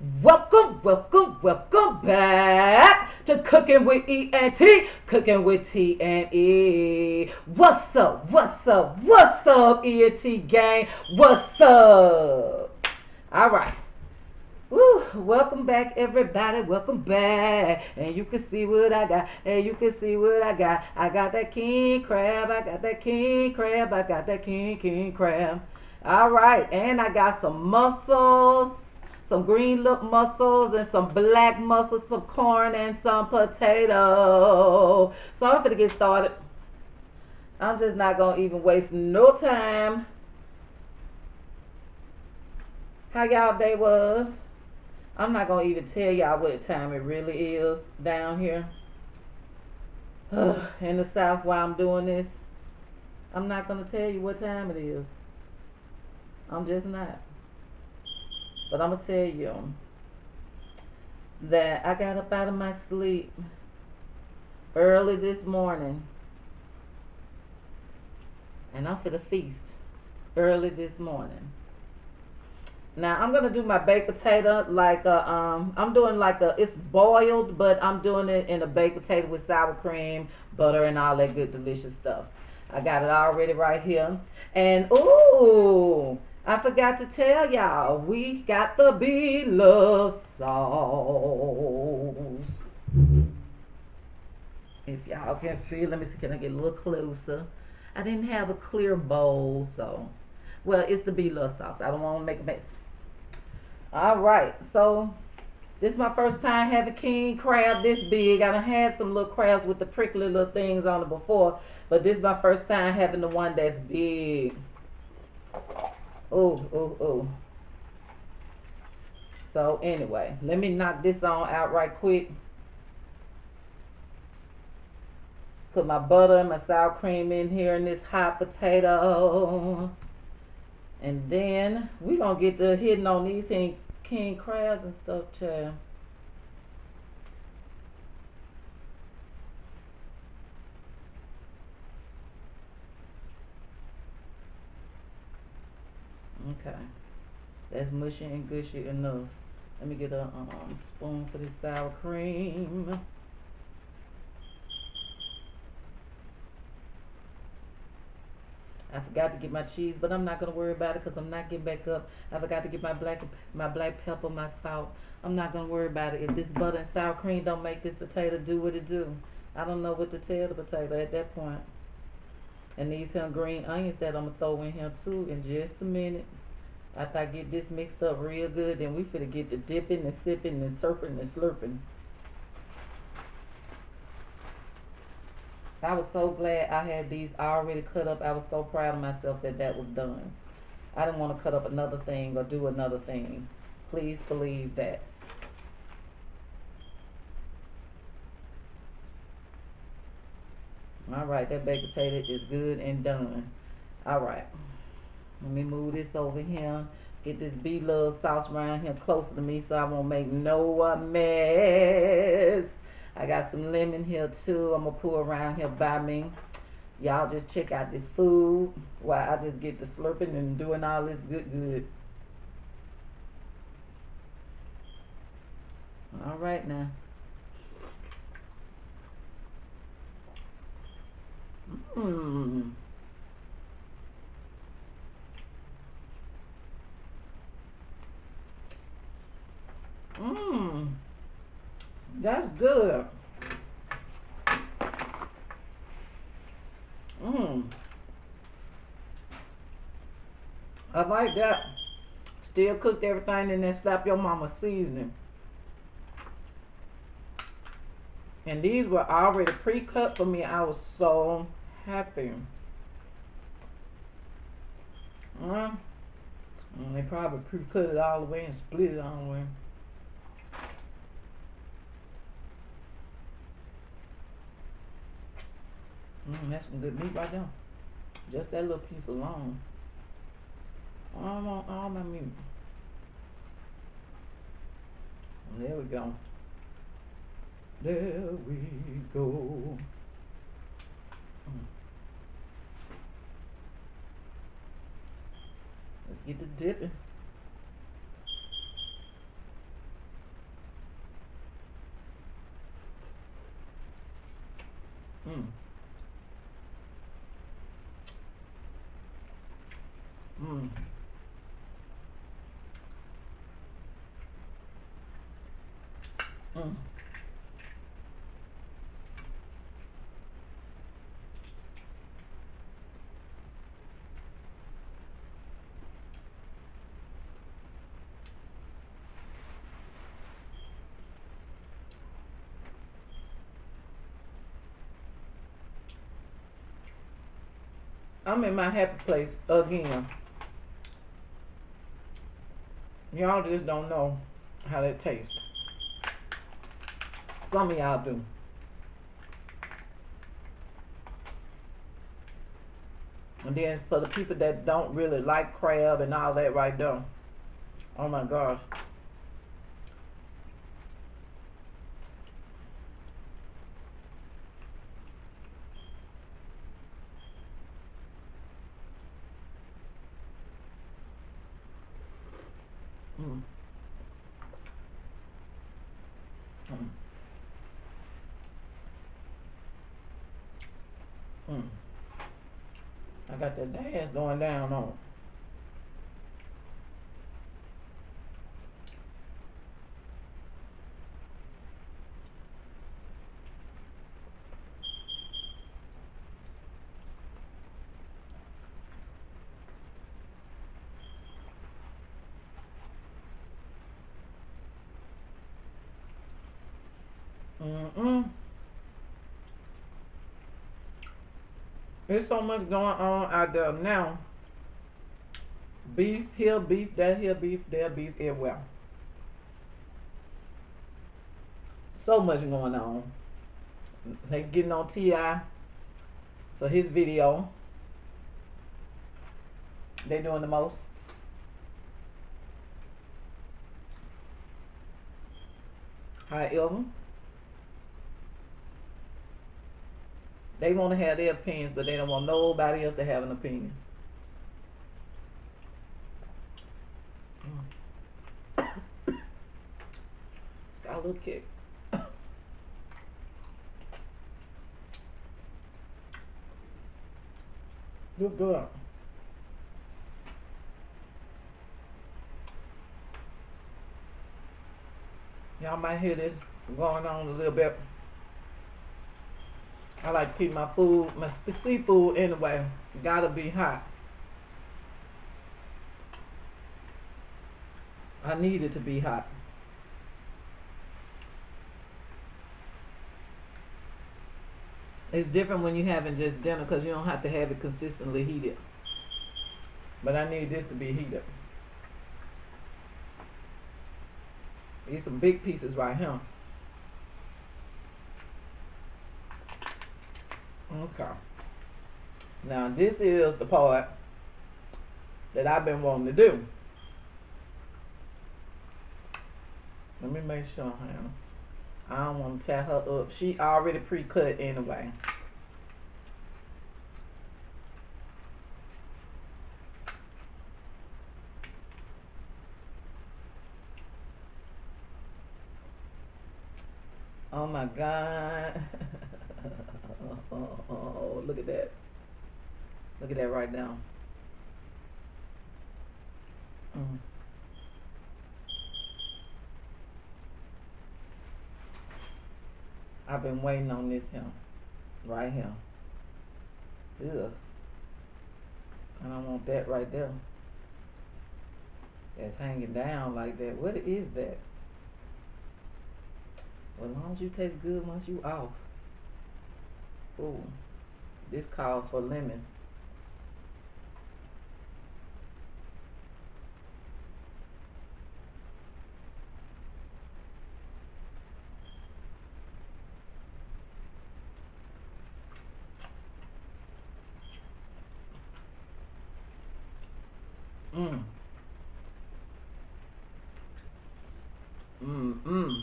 Welcome, welcome, welcome back to Cooking with E and T, Cooking with T and E. What's up? What's up? What's up, E and T gang? What's up? All right. Woo, welcome back, everybody. Welcome back. And you can see what I got. And you can see what I got. I got that king crab. I got that king crab. I got that king, king crab. All right. And I got some mussels some green lip mussels and some black mussels, some corn and some potato. So I'm gonna get started. I'm just not gonna even waste no time. How y'all day was? I'm not gonna even tell y'all what time it really is down here in the south while I'm doing this. I'm not gonna tell you what time it is. I'm just not. But I'm going to tell you that I got up out of my sleep early this morning. And I'm for the feast early this morning. Now I'm gonna do my baked potato like a, um I'm doing like a it's boiled, but I'm doing it in a baked potato with sour cream, butter, and all that good delicious stuff. I got it already right here. And ooh, I forgot to tell y'all, we got the beloved sauce. If y'all can see, let me see, can I get a little closer? I didn't have a clear bowl, so, well, it's the beloved sauce. I don't want to make a mess. All right, so this is my first time having king crab this big. I done had some little crabs with the prickly little things on it before, but this is my first time having the one that's big. Oh, oh, oh. So anyway, let me knock this on out right quick. Put my butter and my sour cream in here in this hot potato. And then we're gonna get to hitting on these king crabs and stuff, too. Okay. That's mushy and gushy enough. Let me get a um, spoon for this sour cream. I forgot to get my cheese, but I'm not gonna worry about it because I'm not getting back up. I forgot to get my black my black pepper, my salt. I'm not gonna worry about it. If this butter and sour cream don't make this potato do what it do, I don't know what to tell the potato at that point. And these here green onions that I'm gonna throw in here too in just a minute. After I get this mixed up real good, then we finna get the dipping and sipping and slurping and slurping. I was so glad I had these already cut up. I was so proud of myself that that was done. I didn't want to cut up another thing or do another thing. Please believe that. All right, that baked potato is good and done. All right. Let me move this over here. Get this B-Love sauce around here closer to me so I won't make no mess. I got some lemon here too. I'm going to pour around here by me. Y'all just check out this food while I just get to slurping and doing all this good, good. All right now. Mmm. That's good. Mmm. I like that. Still cooked everything and then slap your mama seasoning. And these were already pre-cut for me. I was so happy. Uh, they probably pre-cut it all the way and split it all the way. Mm, that's some good meat right there. Just that little piece alone. All my, all my meat. There we go. There we go. Mm. Let's get the dipping. Mm. I'm in my happy place again. Y'all just don't know how that tastes. Some of y'all do. And then for the people that don't really like crab and all that right there, oh my gosh. Mm. Mm. Mm. I got that dance on. Mm-mm. There's so much going on out there now. Beef here, beef that here, beef there, beef everywhere. So much going on. They getting on T.I. for his video. They doing the most. However, they want to have their opinions, but they don't want nobody else to have an opinion. Mm. Look good. Y'all might hear this going on a little bit. I like to keep my food, my seafood anyway. Gotta be hot. I need it to be hot. It's different when you're having just dinner because you don't have to have it consistently heated. But I need this to be heated. These some big pieces right here. Okay. Now this is the part that I've been wanting to do. Let me make sure, Hannah. I don't want to tear her up. She already pre-cut anyway. Oh my God. oh, oh, oh, look at that. Look at that right now. Mm. I've been waiting on this here. Right here. Ugh. I don't want that right there. That's hanging down like that. What is that? Well, as long as you taste good once you off. Ooh. This calls for lemon. Mm. Mm, mm.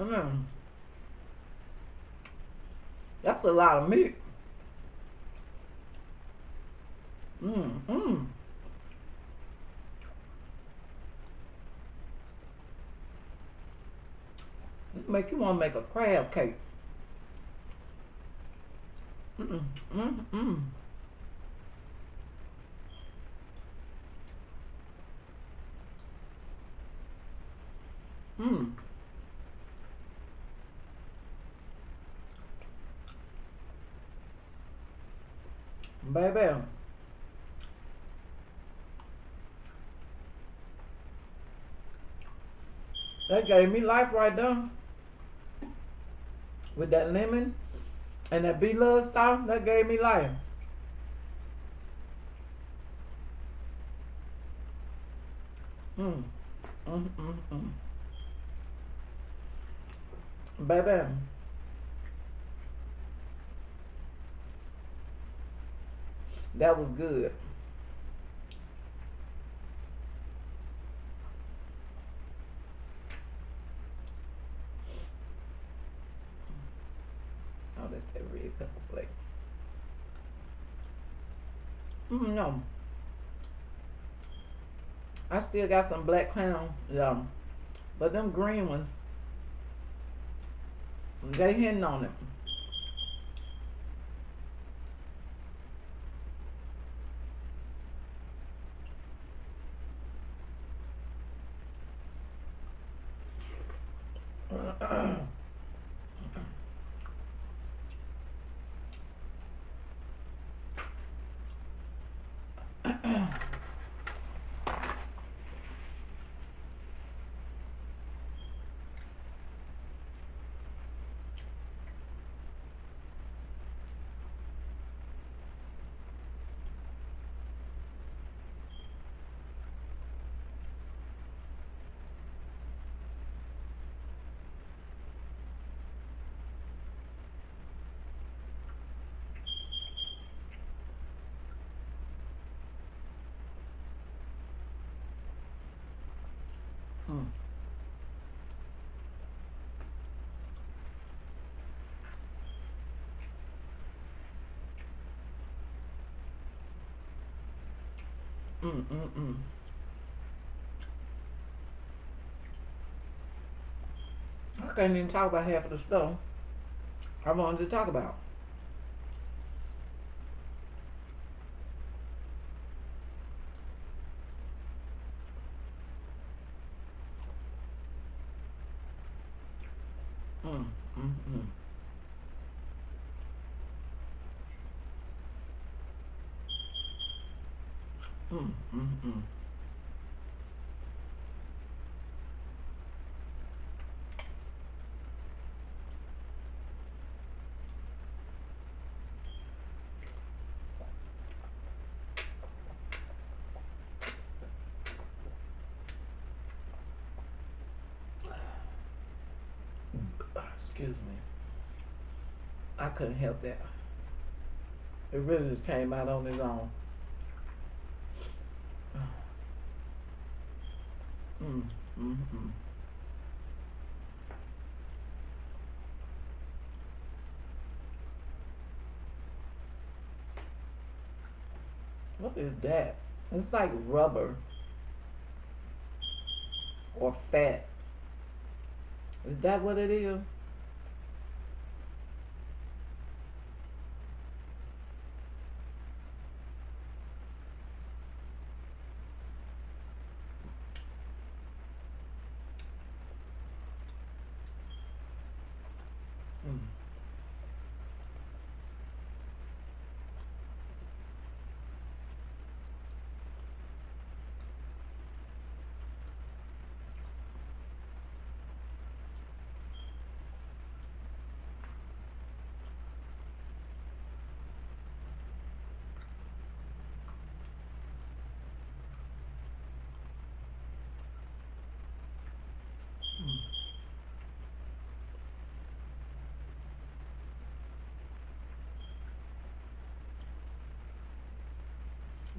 Mm. That's a lot of meat. Mm, mm. It make you want to make a crab cake. Mm, mm, mm. Hmm. Baby. That gave me life right there. With that lemon and that B love stuff, that gave me life. Mm. Mm, mm, mm. Baby. That was good. Oh, that's that red pepper flake. Mm, no. I still got some black crown, yeah. But them green ones, they hitting on it. Mm. Mm, mm. I can't even talk about half of the stuff I wanted to talk about. Mm, mm, mm. Mm, mm, mm. Excuse me. I couldn't help that. It really just came out on its own. Mm. What is that? It's like rubber or fat. Is that what it is?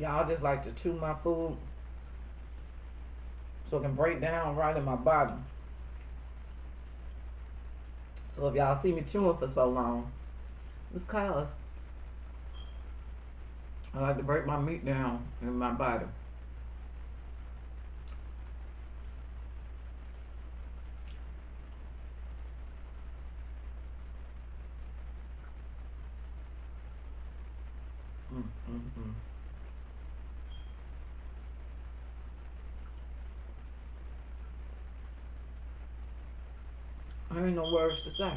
Y'all just like to chew my food so it can break down right in my body. So if y'all see me chewing for so long, it's cause I like to break my meat down in my body. Mm, mm, mm. There ain't no words to say.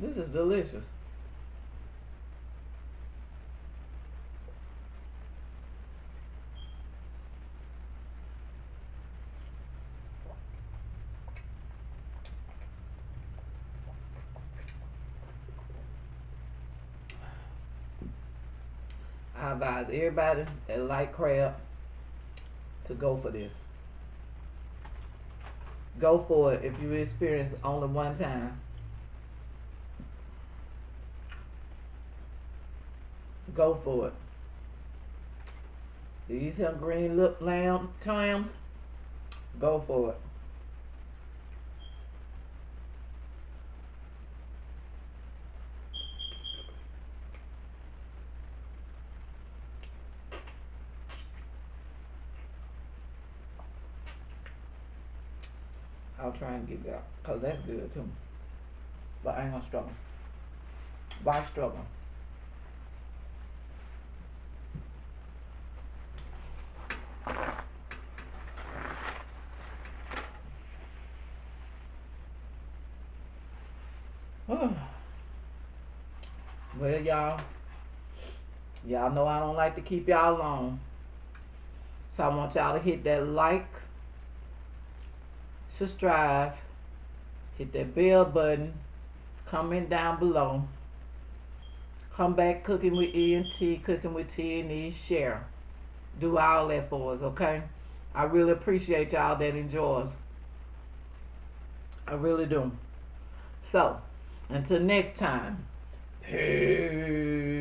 This is delicious. I advise everybody that like crab to go for this. Go for it if you experience only one time. Go for it. These here green look lamb clams, go for it. I'll try and get that, cause that's good too. But I ain't gonna struggle. Why struggle? well, y'all, y'all know I don't like to keep y'all alone. So I want y'all to hit that like, subscribe, hit that bell button, comment down below. Come back cooking with E and T, cooking with T and E, share. Do all that for us, okay? I really appreciate y'all that enjoys. I really do. So, until next time, peace.